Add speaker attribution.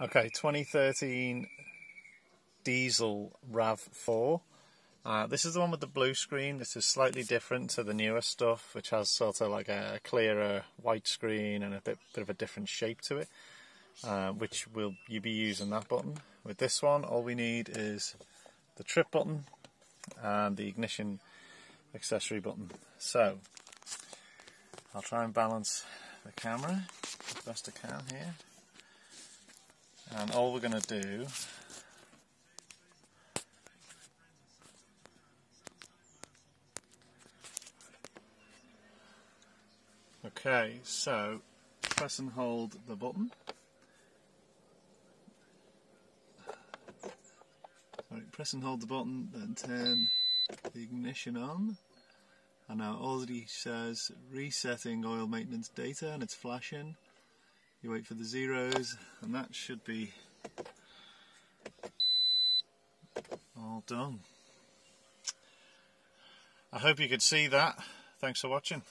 Speaker 1: Okay, 2013 diesel RAV4. Uh, this is the one with the blue screen. This is slightly different to the newer stuff, which has sort of like a clearer white screen and a bit, bit of a different shape to it, uh, which will you be using that button. With this one, all we need is the trip button and the ignition accessory button. So, I'll try and balance the camera as best I can here and all we're going to do okay so press and hold the button. Sorry, press and hold the button then turn the ignition on. And now already says resetting oil maintenance data and it's flashing you wait for the zeros and that should be all done. I hope you could see that. Thanks for watching.